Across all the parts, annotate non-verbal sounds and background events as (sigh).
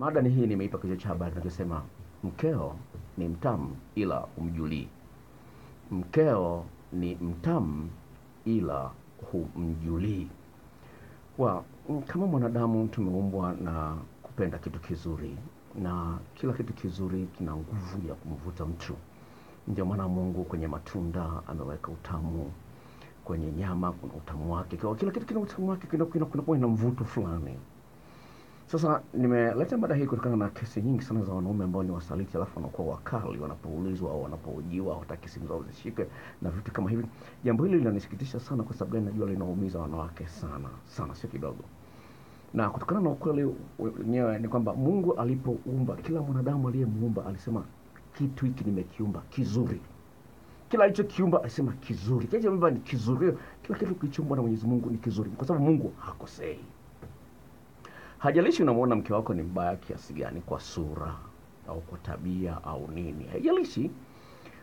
Mada ni hii, nimeipa kichwa cha habari kinachosema mkeo ni mtamu ila humjulii. Mkeo ni mtamu ila humjulii. Well, kama mwanadamu tumeumbwa na kupenda kitu kizuri, na kila kitu kizuri kina nguvu ya kumvuta mtu. Ndio maana Mungu kwenye matunda ameweka utamu, kwenye nyama kuna utamu wake, kwa kila kitu kina utamu wake, kina kina mvuto fulani. Sasa nimeleta mada hii kutokana na kesi nyingi sana za wanaume ambao ni wasaliti, alafu wanakuwa wakali wanapoulizwa au wanapohojiwa, hawataki simu zao zishike na vitu kama hivi. Jambo hili linanisikitisha sana, kwa sababu gani? Najua linaumiza wanawake sana sana, sio kidogo. Na kutokana na ukweli wenyewe ni kwamba Mungu alipoumba kila mwanadamu aliyemuumba alisema kitu hiki nimekiumba kizuri. Kila alichokiumba alisema kizuri, kila alichoumba ni kizuri. Kila kitu kilichoumbwa na Mwenyezi Mungu ni kizuri, kwa sababu Mungu hakosei. Hajalishi unamwona mke wako ni mbaya kiasi gani kwa sura au kwa tabia au nini, haijalishi,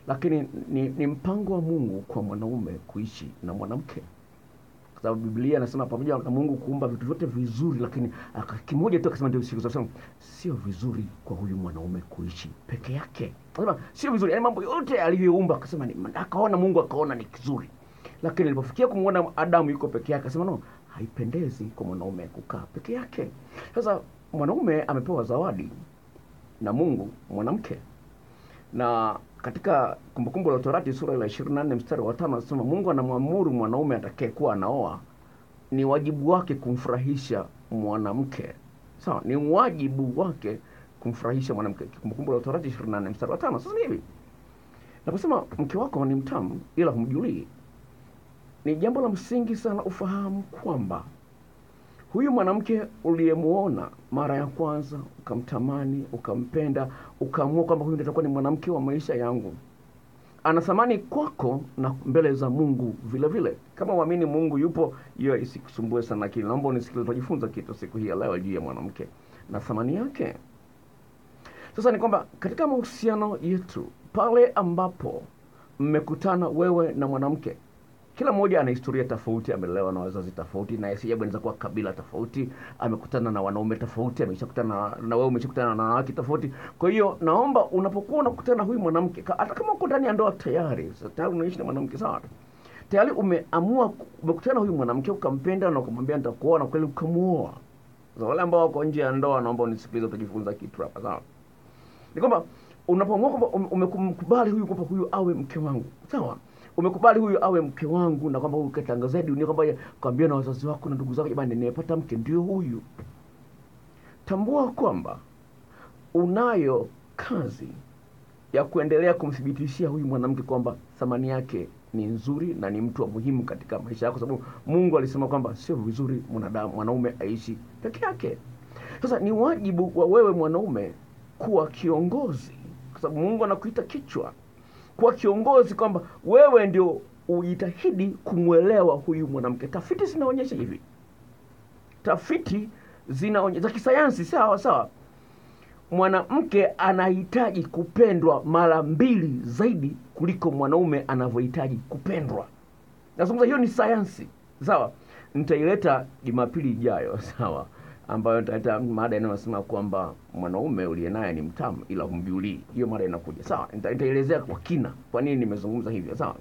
lakini ni, ni mpango wa Mungu kwa mwanaume kuishi na mwanamke, kwa sababu Biblia inasema pamoja na Mungu kuumba vitu vyote vizuri, lakini kimoja tu akasema ndio sio vizuri kwa huyu mwanaume kuishi peke yake. Anasema sio vizuri, yaani mambo yote aliyoumba akasema akaona Mungu akaona ni kizuri, lakini alipofikia kumwona Adamu yuko peke yake akasema no, haipendezi kwa mwanaume kukaa peke yake. Sasa mwanaume amepewa zawadi na Mungu mwanamke, na katika Kumbukumbu la Torati sura ya 24 mstari wa tano anasema Mungu anamwamuru mwanaume atakayekuwa anaoa, ni wajibu wake kumfurahisha mwanamke. Sawa, ni wajibu wake kumfurahisha mwanamke. Kumbukumbu la Torati 24 mstari wa tano. Sasa ni hivi, naposema mke wako ni mtamu ila humjulii, ni jambo la msingi sana ufahamu kwamba huyu mwanamke uliyemuona mara ya kwanza ukamtamani, ukampenda, ukaamua kwamba huyu ndiye atakuwa ni mwanamke wa maisha yangu, ana thamani kwako na mbele za Mungu vile vile. Kama uamini Mungu yupo, hiyo isikusumbue sana akili. Naomba unisikilize, tunajifunza kitu siku hii ya leo juu ya mwanamke na thamani yake. Sasa ni kwamba katika mahusiano yetu, pale ambapo mmekutana wewe na mwanamke kila mmoja ana historia tofauti, amelelewa na wazazi tofauti, na si anaweza kuwa kabila tofauti, amekutana na wanaume tofauti, ameshakutana na, wewe umeshakutana na wanawake tofauti. Kwa hiyo naomba unapokuwa unakutana na huyu mwanamke, hata kama uko ndani ya ndoa tayari, sasa tayari unaishi na mwanamke sawa, tayari umeamua, umekutana na huyu mwanamke ukampenda na ukamwambia nitakuoa, na kweli ukamuoa. Sasa wale ambao wako nje ya ndoa, naomba unisikilize, utajifunza kitu hapa sawa. Ni kwamba unapoamua kwamba ume- umekubali huyu kwamba huyu awe mke wangu, sawa umekubali huyu awe mke wangu, na kwamba huyu katangazia dunia kwamba kwambia na wazazi wako na ndugu zako, jamani, nimepata mke, ndio huyu. Tambua kwamba unayo kazi ya kuendelea kumthibitishia huyu mwanamke kwamba thamani yake ni nzuri na ni mtu wa muhimu katika maisha yako, sababu Mungu alisema kwamba sio vizuri mwanadamu mwanaume aishi peke yake. Sasa ni wajibu wa wewe mwanaume kuwa kiongozi, kwa sababu Mungu anakuita kichwa kuwa kiongozi, kwamba wewe ndio ujitahidi kumwelewa huyu mwanamke. Tafiti zinaonyesha hivi, tafiti zinaonyesha za kisayansi, sawa sawa, mwanamke anahitaji kupendwa mara mbili zaidi kuliko mwanaume anavyohitaji kupendwa. Nazungumza hiyo ni sayansi, sawa. Nitaileta Jumapili ijayo, sawa, ambayo nitaleta mada inayosema kwamba mwanaume uliye naye ni mtamu ila humjulii. Hiyo mada inakuja, sawa. Nitaelezea kwa kina kwa nini nimezungumza hivyo, sawa.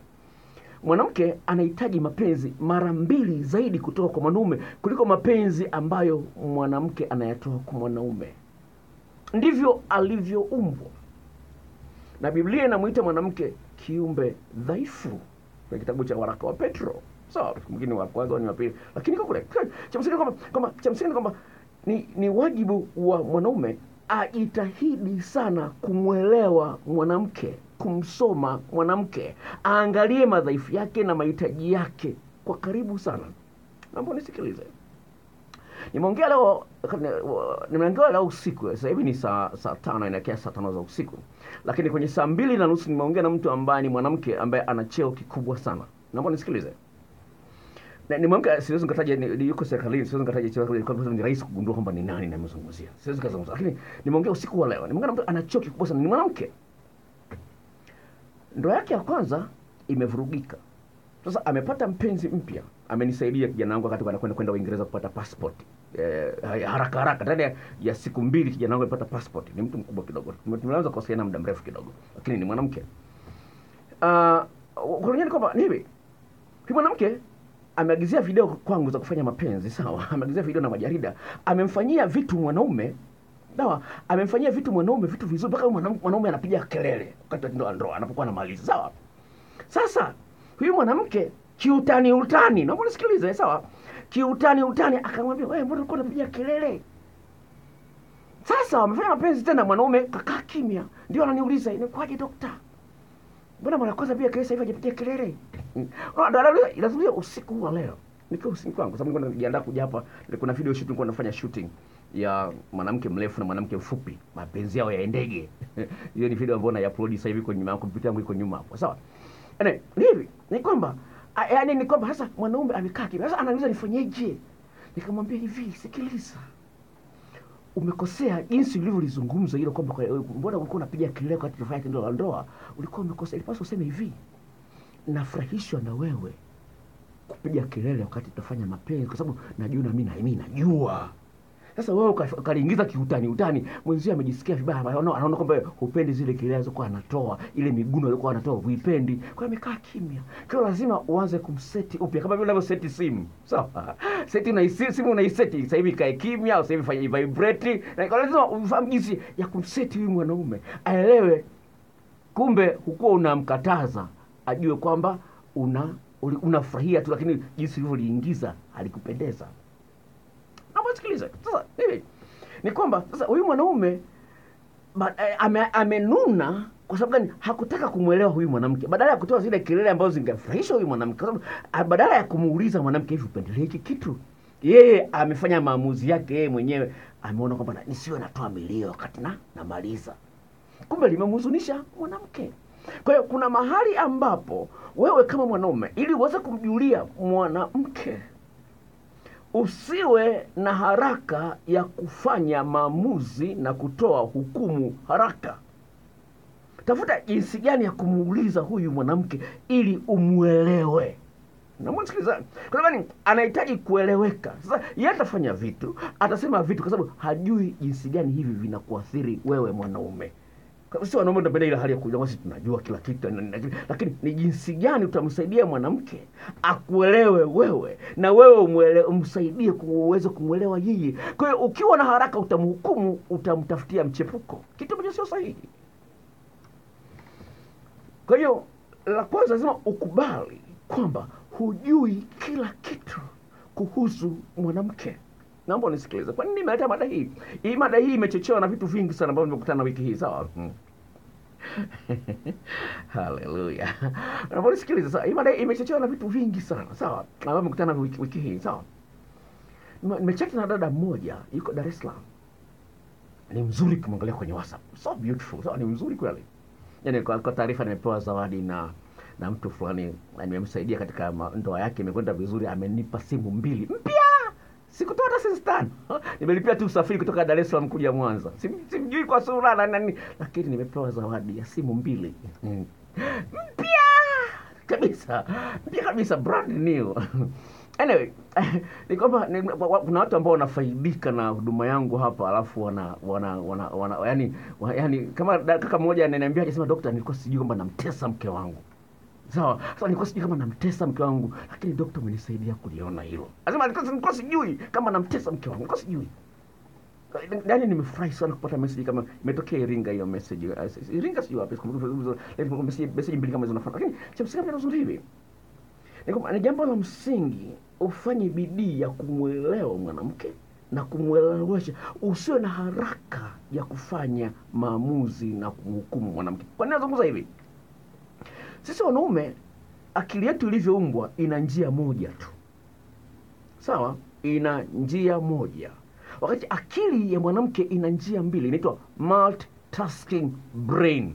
Mwanamke anahitaji mapenzi mara mbili zaidi kutoka kwa mwanaume kuliko mapenzi ambayo mwanamke anayatoa kwa mwanaume. Ndivyo alivyoumbwa, na Biblia inamwita mwanamke kiumbe dhaifu kwenye kitabu cha waraka wa Petro. Sawa, mwingine wa kwanza ni wa pili, lakini kwa kule cha msingi kwamba kwamba cha msingi kwamba ni, ni wajibu wa mwanaume ajitahidi sana kumwelewa mwanamke, kumsoma mwanamke, aangalie madhaifu yake na mahitaji yake kwa karibu sana. Naomba nisikilize. Nimeongea leo nimeongea leo usiku. Sasa hivi ni saa saa tano inaelekea saa tano za usiku, lakini kwenye saa mbili na nusu nimeongea na mtu ambaye ni mwanamke ambaye ana cheo kikubwa sana. Naomba nisikilize. Na mwanamke siwezi nikataja ni, ni yuko serikalini, siwezi nikataja cheo kwa sababu ni rahisi kugundua kwamba ni nani namzungumzia. Siwezi kazungumza, lakini nimeongea usiku wa leo, nimeongea mtu ana choo kikubwa sana, ni mwanamke. Ndoa yake ya kwanza imevurugika. Sasa amepata mpenzi mpya, amenisaidia kijana wangu wakati anakwenda kwenda Uingereza kupata passport. Eh, haraka haraka. Ndani ya, siku mbili kijana wangu alipata passport. Ni mtu mkubwa kidogo. Tumeanza kuwasiliana muda mrefu kidogo. Lakini ni mwanamke. Uh, ni kwamba ni hivi. Ni mwanamke ameagizia video kwangu za kufanya mapenzi sawa? (laughs) Ameagizia video na majarida. Amemfanyia vitu mwanaume sawa? Amemfanyia vitu mwanaume vitu vizuri mpaka mwanaume anapiga kelele wakati wa ndoa ndoa anapokuwa anamaliza sawa? Sasa huyu mwanamke kiutani utani naomba nisikilize sawa? Kiutani utani akamwambia wewe mbona ulikuwa unapiga kelele? Sasa wamefanya mapenzi tena mwanaume kakaa kimya. Ndio ananiuliza inakuwaje dokta? Mbona mara kwanza pia kelele sasa hivi hajapiga kelele Ah, anauliza inazungumzia usiku wa leo. Nikiwa usiku kwangu kwa sababu najiandaa kuja hapa kuna video nilikuwa nafanya shooting ya mwanamke mrefu na mwanamke mfupi. Mapenzi yao yaendege (laughs) hiyo ni video ambayo na upload sasa hivi kwenye kompyuta yangu iko nyuma hapo sawa? Hivi ni kwamba yaani ni kwamba sasa mwanaume amekaa kimya. Sasa nifanyeje? Nikamwambia hivi sikiliza. Umekosea jinsi ulivyolizungumza hilo kwamba mbona ulikuwa unapiga kelele wakati tunafanya tendo la ndoa? Ulikuwa umekosea ilipaswa useme hivi nafurahishwa na wewe kupiga kelele wakati tunafanya mapenzi kwa sababu najua na mimi na mimi najua. Sasa wewe uka- ukaliingiza kiutani utani mwenzio amejisikia vibaya anaona anaona kwamba hupendi zile kelele alizokuwa anatoa ile miguno alikuwa anatoa huipendi. Kwa hiyo amekaa kimya. Kwa lazima uanze kumseti upya kama vile unavyoseti simu. Sawa? Seti una simu unaiseti sasa hivi ikae kimya au sasa hivi fanye vibrate na kwa lazima ufahamu jinsi ya kumseti huyu mwanaume aelewe kumbe hukuwa unamkataza ajue kwamba una unafurahia tu lakini jinsi ulivyoliingiza alikupendeza. naomba sikilize sasa hivi ni kwamba sasa huyu mwanaume eh, ame, amenuna kwa sababu gani? Hakutaka kumwelewa huyu mwanamke. Badala ya kutoa zile kelele ambazo zingefurahisha huyu mwanamke kwa sababu ah, badala ya kumuuliza mwanamke hivi upendelee hiki kitu? Yeye amefanya maamuzi yake yeye mwenyewe ameona kwamba nisiwe natoa milio wakati na namaliza. Kumbe limemhuzunisha mwanamke kwa hiyo kuna mahali ambapo wewe kama mwanaume ili uweze kumjulia mwanamke usiwe na haraka ya kufanya maamuzi na kutoa hukumu haraka. Tafuta jinsi gani ya kumuuliza huyu mwanamke ili umwelewe. Namsikiliza kwa sababu anahitaji kueleweka. Sasa yeye atafanya vitu atasema vitu kwa sababu hajui jinsi gani hivi vinakuathiri wewe mwanaume Kwa- si wanaume tunapenda ile hali ya kujua sisi tunajua kila kitu na- nini, lakini ni jinsi gani utamsaidia mwanamke akuelewe wewe na wewe umwele, umsaidie kuweza kumwelewa yeye. Kwa hiyo ukiwa na haraka utamhukumu utamtafutia mchepuko. Kitu ambacho sio sahihi. Kwa hiyo la kwanza lazima ukubali kwamba hujui kila kitu kuhusu mwanamke. Naomba unisikilize. Kwa nini nimeleta mada hii? Hii mada hii imechochewa na vitu vingi sana ambavyo nimekutana wiki hii sawa? Mm. (laughs) haleluya naomba unisikilize sasa. imechochewa na vitu vingi sana sawa. Ambavyo nimekutana wiki, wiki hii sawa. Nime- nimechati na dada mmoja yuko dar es salaam. Ni mzuri kumwangalia kwenye whatsapp. So beautiful sawa ni mzuri kweli. Yani kwa, kwa taarifa nimepewa zawadi na na mtu fulani nimemsaidia katika ndoa yake imekwenda vizuri amenipa simu mbili mpya sikutoa hata senti tano (laughs) nimelipia tu usafiri kutoka dar es salaam kuja mwanza. Simjui kwa sura na nani. Lakini nimepewa zawadi ya simu mbili. (laughs) Mpya! Kabisa. Mpya kabisa. Brand new. (laughs) Anyway ni kwamba kuna watu ambao wanafaidika na huduma yangu hapa alafu wana wana wana, wana yani, yani kama kaka mmoja ananiambia akisema, daktari, nilikuwa sijui kwamba namtesa mke wangu sawa. Sasa nilikuwa sijui kama namtesa mke wangu lakini daktari amenisaidia kuliona hilo. Anasema nilikuwa sijui kama namtesa mke wangu nilikuwa sijui. Yaani nimefurahi sana kupata message kama imetokea Iringa hiyo message. Uh, Iringa sio wapi lakini message mbili kama zinafanana lakini cha msingi nzuri hivi. Ni jambo la msingi ufanye bidii ya kumwelewa mwanamke na kumwelewesha. Usiwe na haraka ya kufanya maamuzi na kumhukumu mwanamke. Kwa nini nazungumza hivi sisi wanaume akili yetu ilivyoumbwa ina njia moja tu. Sawa? Ina njia moja. Wakati akili ya mwanamke ina njia mbili inaitwa multitasking brain.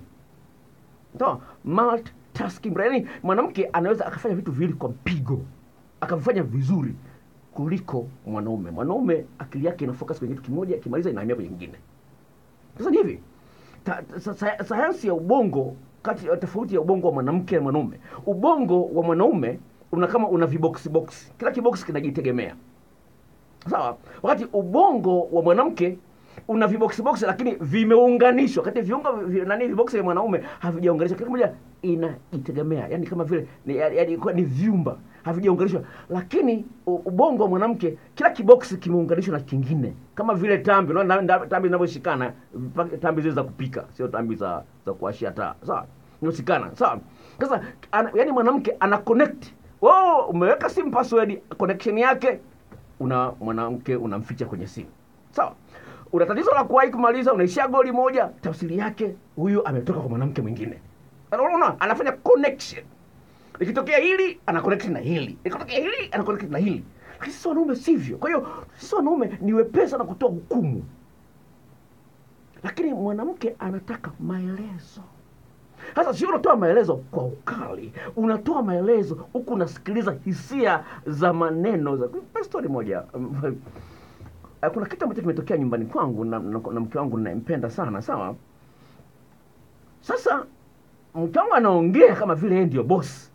Sawa? Multitasking brain mwanamke anaweza akafanya vitu viwili kwa mpigo akavifanya vizuri kuliko mwanaume. Mwanaume akili yake ina focus kwenye kitu kimoja ikimaliza inahamia kwenye kingine sasa ni hivi. Sayansi ya ubongo kati ya tofauti ya ubongo wa mwanamke na mwanaume. Ubongo wa mwanaume una kama una viboksi boksi. Kila kiboksi kinajitegemea. Sawa? Wakati ubongo wa mwanamke una viboksi boksi lakini vimeunganishwa. Kati viungo vi, nani viboksi vya mwanaume havijaunganishwa. Kila kimoja inajitegemea yani kama vile ni, yani, ni vyumba havijaunganishwa. Lakini ubongo wa mwanamke kila kiboksi kimeunganishwa na kingine. Kama vile tambi unaona tambi zinavyoshikana tambi zile za kupika sio tambi za za kuashia taa. Sawa? Zinazoshikana sawa? Sasa ana, yani mwanamke ana connect. Oh, umeweka sim password connection yake una mwanamke unamficha kwenye simu. Sawa? Una tatizo la kuwahi kumaliza unaishia goli moja tafsiri yake huyu ametoka kwa mwanamke mwingine unaona anafanya connection. Ikitokea hili ana connect na hili. Ikitokea hili ana connect na hili. Lakini sisi wanaume sivyo. Kwa hiyo sisi wanaume ni wepesa na kutoa hukumu. Lakini mwanamke anataka maelezo. Sasa sio unatoa maelezo kwa ukali. Unatoa maelezo huku unasikiliza hisia za maneno za story moja Mm, kuna kitu ambacho kimetokea nyumbani kwangu na, na, na mke wangu ninampenda sana sawa? Sasa mke anaongea kama vile yeye ndio boss.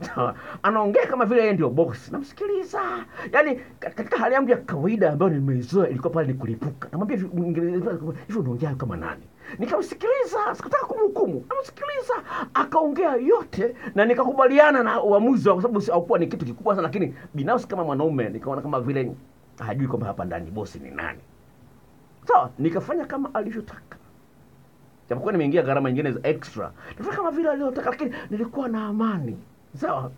(laughs) Anaongea kama vile yeye ndio boss. Namsikiliza. Yaani katika hali yangu ya kawaida ambayo nimeizoea ilikuwa pale ni kulipuka. Namwambia hivyo unaongea kama nani? Nikamsikiliza sikutaka kumhukumu. Namsikiliza. Akaongea yote na nikakubaliana na uamuzi wake, kwa sababu haukuwa ni kitu kikubwa sana lakini binafsi kama mwanaume nikaona kama vile hajui kwamba hapa ndani bosi ni nani. Sawa so, nikafanya kama alivyotaka japokuwa nimeingia gharama nyingine za extra. Nilifanya kama vile alivyotaka lakini nilikuwa na amani. Sawa?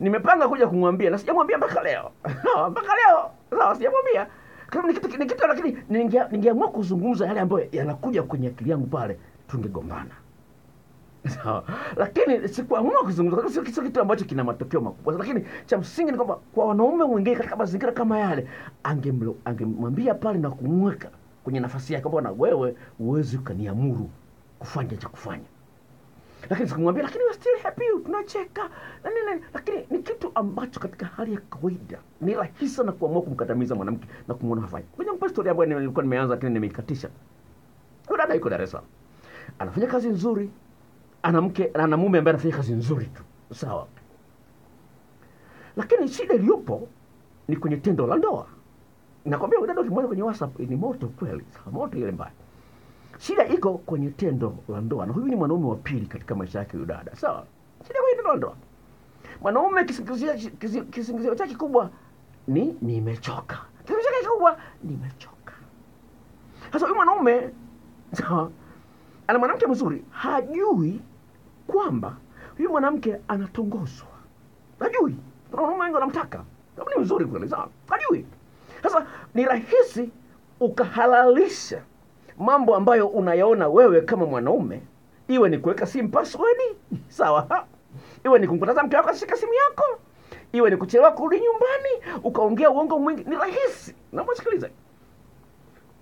Nimepanga kuja kumwambia na sijamwambia mpaka leo. (laughs) Mpaka leo. Sawa sijamwambia. Kama ni kitu ni kitu lakini ninge- ningeamua kuzungumza yale ambayo yanakuja kwenye akili yangu pale tungegombana. (laughs) Sawa? Lakini sikuamua kuzungumza sio kitu ambacho kina matokeo makubwa. Lakini cha msingi ni kwamba kwa wanaume wengine katika mazingira kama yale angemwambia angemwambia pale na kumweka kwenye nafasi yake kwamba na wewe uwezi ukaniamuru kufanya cha kufanya. Lakini sikumwambia lakini we still happy tunacheka. Na nini lakini ni kitu ambacho katika hali ya kawaida ni rahisi sana kuamua kumkandamiza mwanamke na kumwona hafanyi. kwenye mpa story ambayo nilikuwa nimeanza lakini nimeikatisha. Dada yuko Dar es Salaam. Anafanya kazi nzuri. Ana mke ana mume ambaye anafanya kazi nzuri tu. Sawa. Lakini shida iliyopo ni kwenye tendo la ndoa nakwambia dada ukimwona kwenye whatsapp ni moto kweli moto ile mbaya. Shida iko kwenye tendo la ndoa na huyu ni mwanaume wa pili katika maisha yake huyu dada sawa? Shida kwenye tendo la ndoa. Mwanaume kisingizio kisi- kisingizio chake kikubwa ni nimechoka. Kisingizio chake kikubwa nimechoka. Sasa huyu mwanaume sawa ana mwanamke mzuri hajui kwamba huyu mwanamke anatongozwa. Hajui. Kuna wanaume wengi wanamtaka. Ni mzuri kweli sawa? Hajui sasa ni rahisi ukahalalisha mambo ambayo unayaona wewe kama mwanaume. Iwe ni kuweka simu password sawa. Iwe ni kumkataza mke wako ashika simu yako. Iwe ni kuchelewa kurudi nyumbani ukaongea uongo mwingi. Ni rahisi. Namasikiliza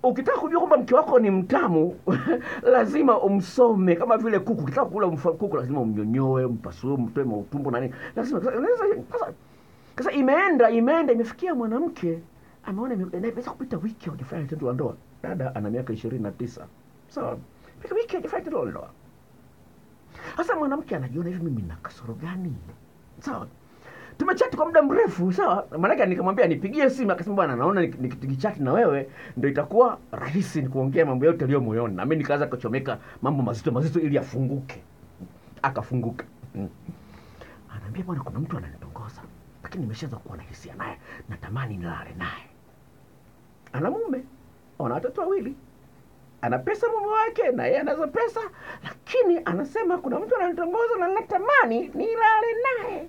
ukitaka kujua kwamba mke wako ni mtamu (laughs) lazima umsome. Kama vile kuku. Ukitaka kula kuku lazima umnyonyoe mpasue mtoe mautumbo na nini. Lazima sasa imeenda imeenda imefikia mwanamke ameona inaweza kupita wiki hajafanya tendo la ndoa. Dada ana miaka ishirini na tisa. Sawa. Pika wiki hajafanya tendo la ndoa. Sasa mwanamke anajiona hivi mimi na kasoro gani? Sawa. Tumechati kwa muda mrefu sawa. Maanake nikamwambia nipigie simu akasema bwana naona nik- chat na wewe ndio itakuwa rahisi kuongea mambo yote yaliyo moyoni. Nami nikaanza kuchomeka mambo mazito mazito ili afunguke. Akafunguka. Mm. anaambia bwana kuna mtu ananitongoza lakini nimeshaanza kuwa na hisia naye. Natamani nilale naye ana mume ana watoto wawili. Ana pesa mume wake na yeye anazo pesa lakini anasema kuna mtu ananitongoza na natamani nilale naye.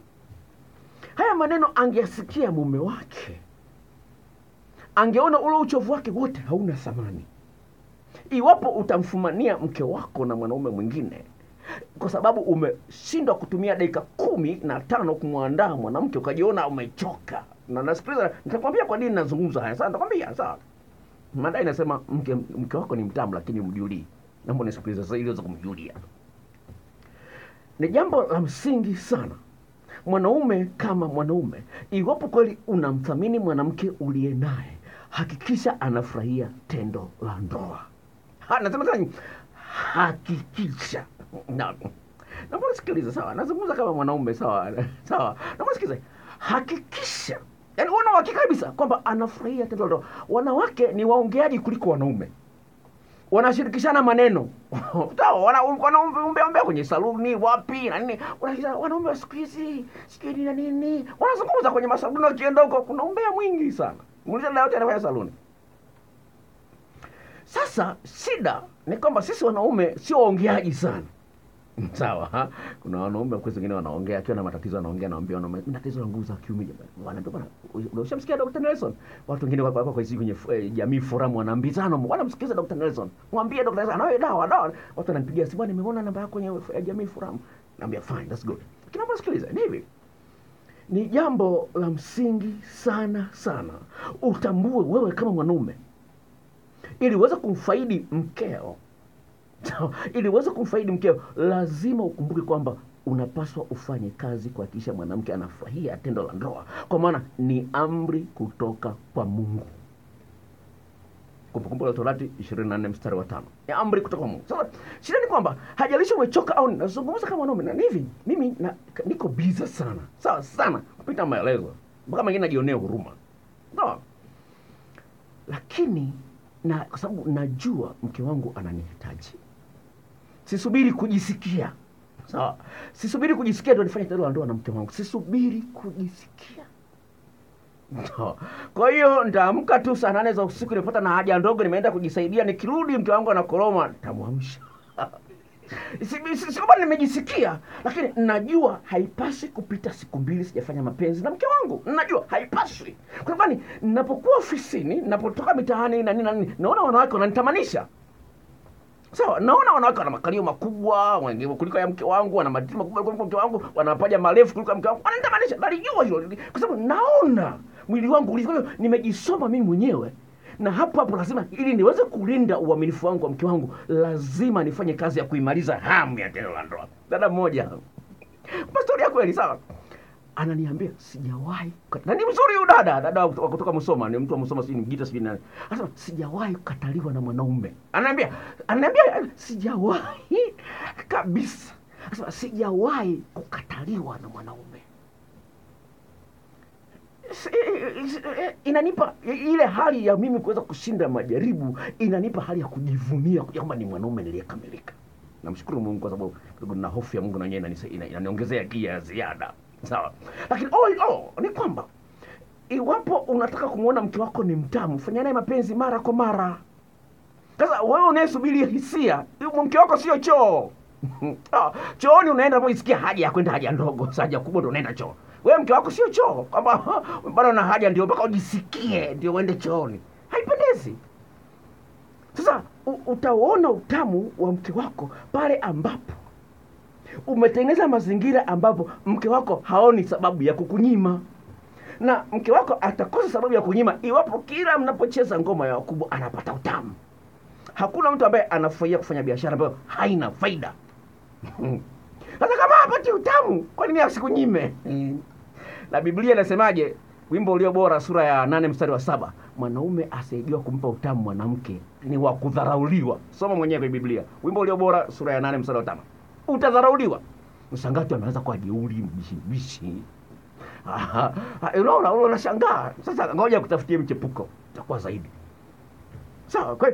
Haya maneno angeyasikia mume wake. Angeona ule uchovu wake wote hauna thamani. Iwapo utamfumania mke wako na mwanaume mwingine kwa sababu umeshindwa kutumia dakika kumi na tano kumwandaa mwanamke ukajiona umechoka na nasikiliza nitakwambia kwa nini nazungumza haya. Sasa nitakwambia sawa mada inasema mke, mke wako ni mtamu lakini umjulii naomba nisikilize sasa ili uweze kumjulia. Ni jambo la msingi sana. Mwanaume kama mwanaume iwapo kweli unamthamini mwanamke uliye naye hakikisha anafurahia tendo la ndoa. Ha, nasema tena hakikisha. Na- naomba nisikilize sawa? Nazungumza kama mwanaume sawa? Sawa. Naomba nisikilize hakikisha yaani huna uhakika kabisa kwamba anafurahia tendo la ndoa. Wanawake ni waongeaji kuliko wanaume, wanashirikishana maneno (laughs) wanaumbeaumbea kwenye saluni wapi na nini, wanaume wa siku hizi na nini, wanazungumza kwenye masaluni, wakienda huko kuna umbea mwingi sana. Muulize dada yote anafanya saluni. Sasa shida ni kwamba sisi wanaume sio waongeaji sana (laughs) sawa ha? kuna wanaume kwa wengine wanaongea akiwa na matatizo anaongea naambia wanaume "Mimi tatizo la nguvu za kiume jamani wanaambia bwana ushamsikia Dr. Nelson watu wengine wako wako hizo kwenye eh, jamii forum wanaambizana wanamsikiza Dr. Nelson mwambie Dr. Nelson anao dawa dawa watu wananipigia simu "Bwana, nimeona namba yako kwenye eh, jamii forum naambia fine that's good lakini hapo sikiliza ni hivi ni jambo la msingi sana sana utambue wewe kama mwanaume ili uweze kumfaidi mkeo (laughs) ili uweze kumfaidi mkeo lazima ukumbuke kwamba unapaswa ufanye kazi kuhakikisha mwanamke anafurahia tendo la ndoa. Kwa maana ni amri kutoka kwa mungu. Kumbukumbu la torati 24 mstari wa tano. Ni amri kutoka kwa mungu. Sasa shida ni kwamba hajalishi umechoka au nazungumza kama mwanaume na hivi mimi na, niko biza sana. Sawa sana kupita maelezo. Mpaka mengine najionea huruma. Sawa. Lakini na kwa sababu najua mke wangu ananihitaji sisubiri kujisikia. Sawa? Sisubiri kujisikia ndio nifanye tendo la ndoa na mke wangu. Sisubiri kujisikia. No. kwa hiyo nitaamka tu saa nane za usiku nimepata na haja ndogo nimeenda kujisaidia. Nikirudi mke wangu anakoroma nitamwamsha. (laughs) Si- si- si nimejisikia lakini najua haipaswi kupita siku mbili sijafanya mapenzi na mke wangu. Najua haipaswi. Kwa sababu ninapokuwa ofisini ninapotoka mitaani na nini na nini naona wanawake wananitamanisha sawa so, naona wanawake wana makalio makubwa kuliko ya mke wangu wana matiti makubwa kuliko mke wangu wana mapaja marefu kuliko ya mke wangu wananitamanisha nalijua hilo kwa sababu naona mwili wangu ulivyo Kwa hiyo nimejisoma mimi mwenyewe na hapo hapo lazima ili niweze kulinda uaminifu wangu kwa mke wangu lazima nifanye kazi ya kuimaliza hamu ya tendo la ndoa. Dada mmoja pastori stori ya kweli sawa ananiambia sijawahi na ni mzuri huyu dada dada kutoka Musoma ni mtu wa Musoma sijui mjita sijui nani. Anasema sijawahi kukataliwa na mwanaume. Ananiambia ananiambia sijawahi kabisa. Anasema sijawahi kukataliwa na mwanaume. Inanipa ile hali ya mimi kuweza kushinda majaribu inanipa hali ya kujivunia kwamba ni mwanaume niliyekamilika. Namshukuru mungu kwa sababu kidogo na hofu ya mungu na yeye inaniongezea gia ya ziada sawa. Lakini all in all, ni kwamba iwapo unataka kumwona mke wako ni mtamu fanya naye mapenzi mara kwa mara. Sasa wewe unayesubiri hisia mke wako sio choo. (laughs) Ah, chooni unaenda isikia haja ya kwenda haja ndogo haja kubwa ndo unaenda choo. Wewe mke wako sio choo kwamba (laughs) bado na haja ndio mpaka ujisikie ndio uende chooni. Haipendezi. Sasa utaona utamu wa mke wako pale ambapo umetengeneza mazingira ambapo mke wako haoni sababu ya kukunyima. Na mke wako atakosa sababu ya kunyima iwapo kila mnapocheza ngoma ya wakubwa anapata utamu. Hakuna mtu ambaye anafurahia kufanya biashara ambayo haina faida. (laughs) Sasa kama hapati utamu kwa nini asikunyime? (laughs) Na biblia inasemaje? Wimbo ulio bora sura ya nane mstari wa saba. Mwanaume asaidiwa kumpa utamu mwanamke ni wa kudharauliwa. Soma mwenyewe kwenye biblia. Wimbo ulio bora sura ya nane mstari wa tano utadharauliwa. Mshangati ameanza kuwa jeuri mbishi mbishi. Ah, unaona unashangaa. Sasa ngoja kutafutie mchepuko. Takuwa zaidi. Sawa kwa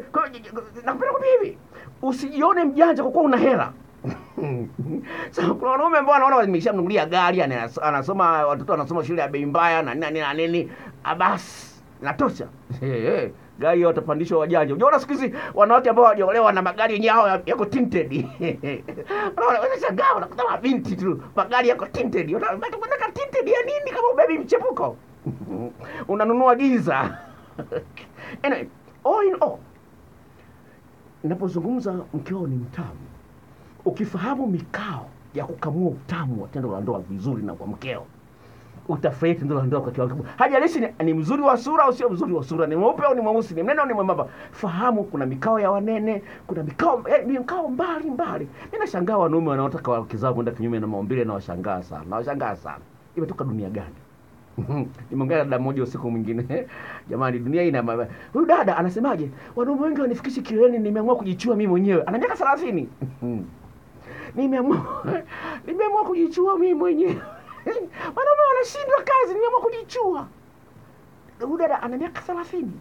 nakupenda kwa hivi. Usijione mjanja kwa kuwa una hela. (laughs) Sasa kuna wanaume ambao wanaona wameshamnunulia gari anasoma watoto wanasoma shule ya bei mbaya na nini na nini. Ah, basi natosha. (laughs) gari watapandishwa wajanja. Unaona siku hizi wanawake ambao hawajaolewa na magari yenyewe yako tinted. (laughs) Unaona wanashangaa unakuta mabinti tu magari yako tinted. Unataka tinted ya nini kama ubebi mchepuko? (laughs) Unanunua giza. (laughs) Anyway, all in all napozungumza mkeo ni mtamu ukifahamu mikao ya kukamua utamu wa tendo la ndoa vizuri na kwa mkeo utafurahia ndio ndio kiwango kikubwa. hajalishi ni, ni mzuri wa sura au sio mzuri wa sura ni mweupe au ni mweusi ni mnene au ni mwembamba. Fahamu kuna mikao ya wanene kuna mikao eh, mikao mbali mbali. Mimi nashangaa wanaume wanaotaka wake zao kwenda kinyume na maumbile na washangaa sana Na washangaa sana. Imetoka dunia gani? (laughs) Nimeongea dada mmoja usiku mwingine. (laughs) Jamani dunia ina mama- huyu dada anasemaje? Wanaume wengi wanifikishi kileleni nimeamua kujichua mimi mwenyewe. Ana miaka thelathini. (laughs) Nimeamua nimeamua kujichua mimi mwenyewe (laughs) wanaume wanashindwa kazi nimeamua kujichua huyu dada ana miaka thelathini.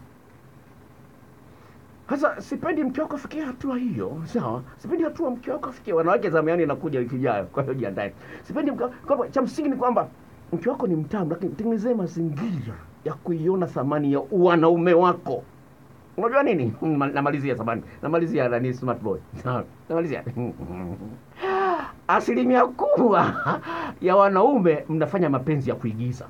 Sasa sipendi mke wako afikie hatua hiyo, sawa? Sipendi hatua mke wako afikie. Wanawake zamani inakuja wiki ijayo, kwa hiyo jiandae. Sipendi mke kwamba cha msingi ni kwamba mke wako ni mtamu, lakini tengenezee mazingira ya kuiona thamani ya wanaume wako. Unajua nini? Ma- (laughs) Namalizia thamani, namalizia nani, smart boy, namalizia (laughs) asilimia kubwa ya wanaume mnafanya mapenzi ya kuigiza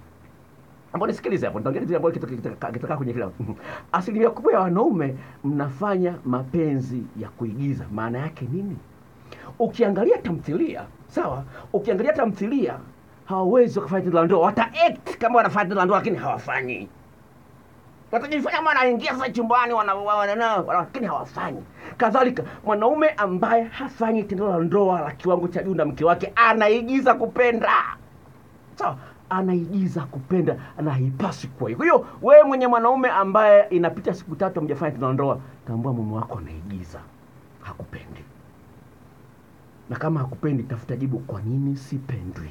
ambao nisikilize hapo, nitaongea kitu ambacho kita- kita- kitakaa kwenye kila (laughs) asilimia kubwa ya wanaume mnafanya mapenzi ya kuigiza. Maana yake nini? Ukiangalia tamthilia sawa, ukiangalia tamthilia hawawezi kufanya tendo la ndoa, wata act kama wanafanya tendo la ndoa, lakini hawafanyi. Watajifanya wanaingia sasa chumbani, lakini hawafanyi. Kadhalika mwanaume ambaye hafanyi tendo la ndoa la kiwango cha juu na mke wake anaigiza kupenda sawa anaigiza kupenda na haipaswi kuwa hivyo. Kwa hiyo wewe mwenye mwanaume ambaye inapita siku tatu hamjafanya tendo la ndoa, tambua mume wako anaigiza, hakupendi. Na kama hakupendi, tafuta jibu, kwa nini sipendwi?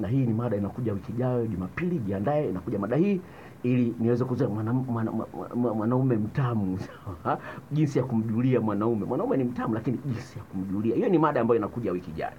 Na hii ni mada inakuja wiki ijayo Jumapili, jiandae, inakuja mada hii ili niweze kuzoea mwanaume mwana, mwana, mwana mtamu (laughs) jinsi ya kumjulia mwanaume. Mwanaume ni mtamu, lakini jinsi ya kumjulia, hiyo ni mada ambayo inakuja wiki ijayo.